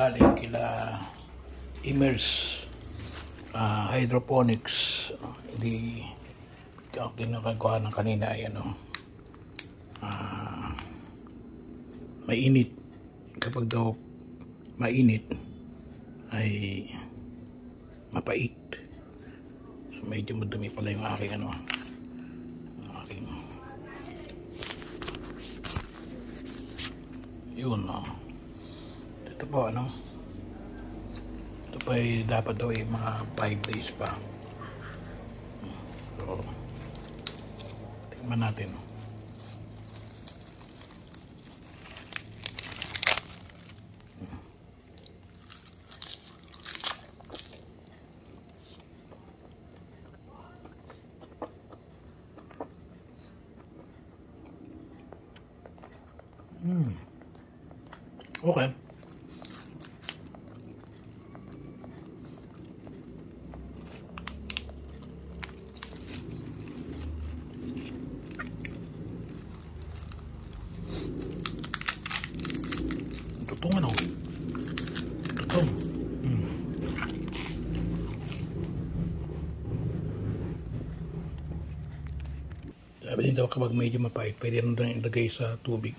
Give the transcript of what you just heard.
galing kila Immerse ah, Hydroponics. Ah, hindi ako kinakakuha ng kanina ay ano. Ah, mainit. Kapag daw mainit ay mapait. So, medyo madumi pala yung aking ano. Aking yun oh. Ito po ano ito pa ay dapat daw ay mga 5 days pa so tingnan natin oh. Okay. Tutong ano? Tutong. Hmm. Sabi din daw kapag medyo mapait, pwede rin ilagay sa tubig.